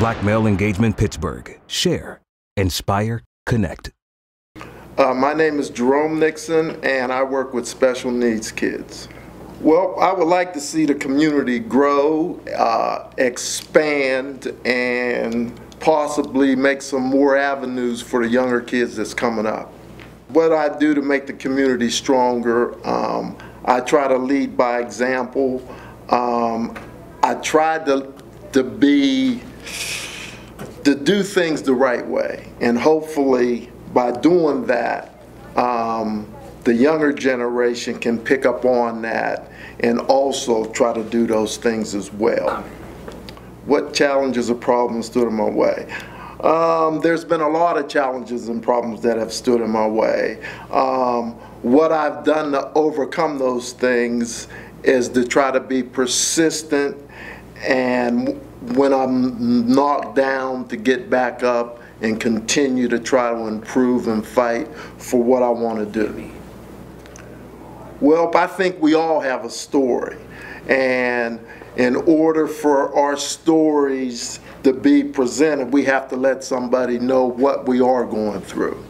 Black Male Engagement Pittsburgh. Share, inspire, connect. Uh, my name is Jerome Nixon, and I work with special needs kids. Well, I would like to see the community grow, uh, expand, and possibly make some more avenues for the younger kids that's coming up. What I do to make the community stronger, um, I try to lead by example. Um, I try to, to be, to do things the right way, and hopefully by doing that, um, the younger generation can pick up on that and also try to do those things as well. What challenges or problems stood in my way? Um, there's been a lot of challenges and problems that have stood in my way. Um, what I've done to overcome those things is to try to be persistent and when I'm knocked down to get back up and continue to try to improve and fight for what I want to do. Well, I think we all have a story. And in order for our stories to be presented, we have to let somebody know what we are going through.